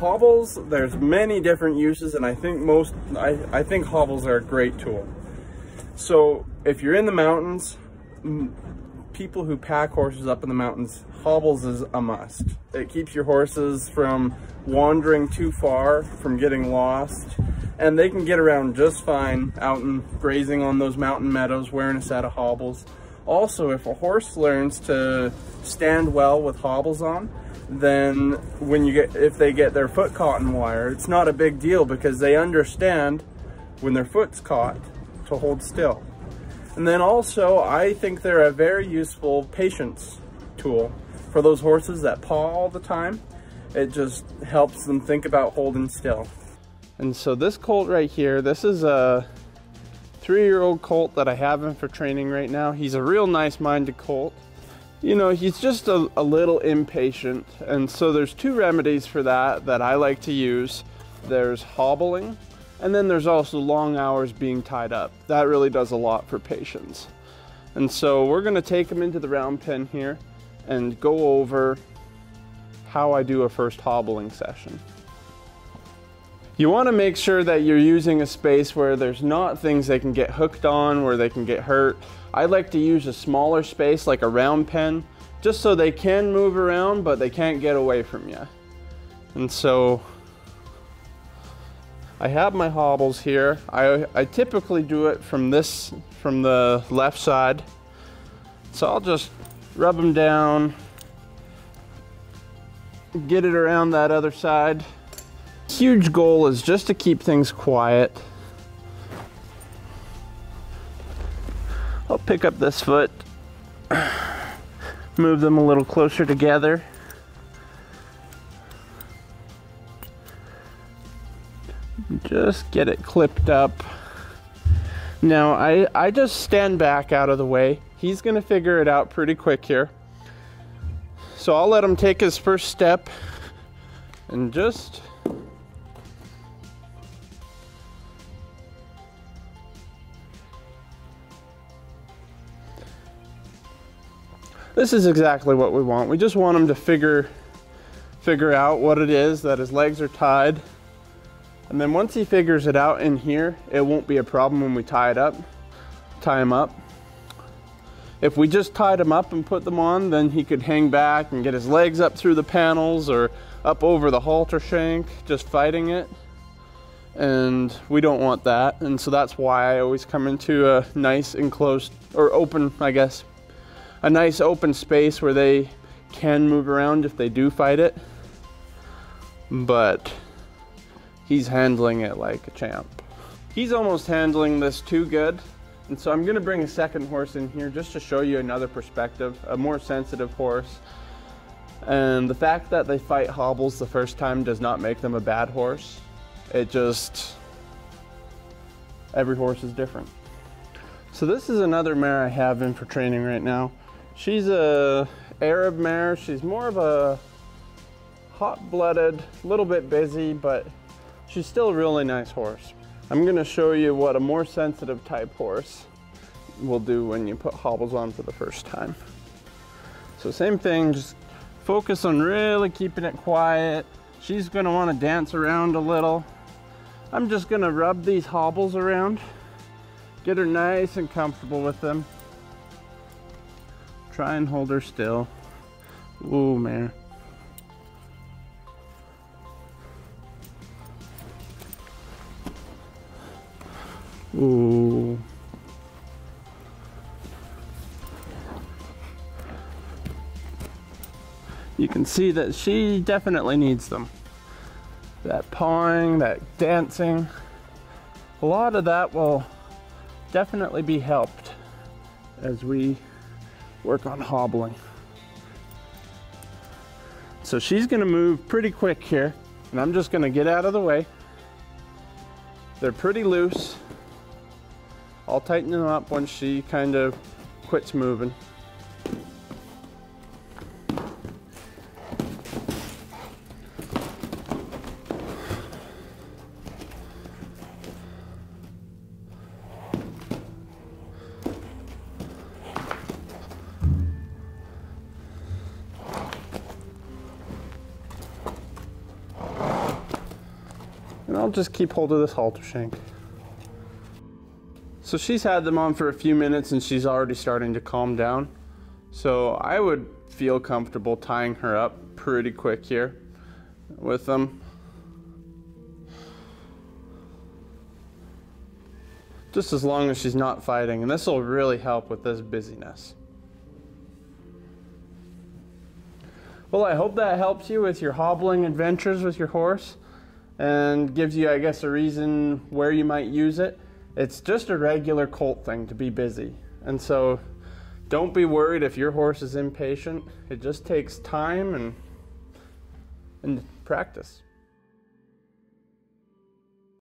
hobbles, there's many different uses, and I think most, I, I think hobbles are a great tool. So if you're in the mountains, people who pack horses up in the mountains, hobbles is a must. It keeps your horses from wandering too far, from getting lost, and they can get around just fine out and grazing on those mountain meadows wearing a set of hobbles. Also, if a horse learns to stand well with hobbles on, then when you get if they get their foot caught in wire, it's not a big deal because they understand when their foot's caught to hold still. And then also, I think they're a very useful patience tool for those horses that paw all the time. It just helps them think about holding still. And so this colt right here, this is a three-year-old colt that I have him for training right now. He's a real nice-minded colt. You know, he's just a, a little impatient. And so there's two remedies for that that I like to use. There's hobbling, and then there's also long hours being tied up. That really does a lot for patience. And so we're gonna take him into the round pen here and go over how I do a first hobbling session. You want to make sure that you're using a space where there's not things they can get hooked on, where they can get hurt. I like to use a smaller space like a round pen, just so they can move around, but they can't get away from you. And so I have my hobbles here. I, I typically do it from this, from the left side. So I'll just rub them down, get it around that other side huge goal is just to keep things quiet. I'll pick up this foot, move them a little closer together. Just get it clipped up. Now I, I just stand back out of the way. He's gonna figure it out pretty quick here. So I'll let him take his first step and just This is exactly what we want. We just want him to figure, figure out what it is, that his legs are tied. And then once he figures it out in here, it won't be a problem when we tie it up, tie him up. If we just tied him up and put them on, then he could hang back and get his legs up through the panels or up over the halter shank, just fighting it. And we don't want that. And so that's why I always come into a nice enclosed or open, I guess, a nice open space where they can move around if they do fight it. But he's handling it like a champ. He's almost handling this too good. And so I'm gonna bring a second horse in here just to show you another perspective, a more sensitive horse. And the fact that they fight hobbles the first time does not make them a bad horse. It just, every horse is different. So this is another mare I have in for training right now. She's a Arab mare. She's more of a hot-blooded, a little bit busy, but she's still a really nice horse. I'm gonna show you what a more sensitive type horse will do when you put hobbles on for the first time. So same thing, just focus on really keeping it quiet. She's gonna wanna dance around a little. I'm just gonna rub these hobbles around, get her nice and comfortable with them. Try and hold her still. Ooh, man. Ooh. You can see that she definitely needs them. That pawing, that dancing, a lot of that will definitely be helped as we work on hobbling. So she's gonna move pretty quick here and I'm just gonna get out of the way. They're pretty loose. I'll tighten them up once she kind of quits moving. I'll just keep hold of this halter shank. So she's had them on for a few minutes and she's already starting to calm down. So I would feel comfortable tying her up pretty quick here with them. Just as long as she's not fighting, and this will really help with this busyness. Well, I hope that helps you with your hobbling adventures with your horse and gives you, I guess, a reason where you might use it. It's just a regular colt thing to be busy. And so don't be worried if your horse is impatient. It just takes time and, and practice.